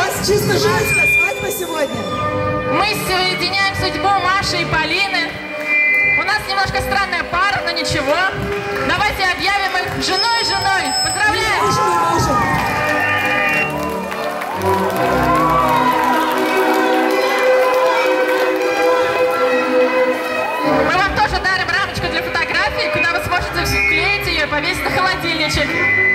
нас чисто женская свадьба сегодня. Мы соединяем судьбу Маши и Полины. У нас немножко странная пара, но ничего. Давайте объявим их женой и женой. Поздравляем! Мужем и мужем. Мы вам тоже дарим рамочку для фотографии, куда вы сможете вклеить ее повесить на холодильничек.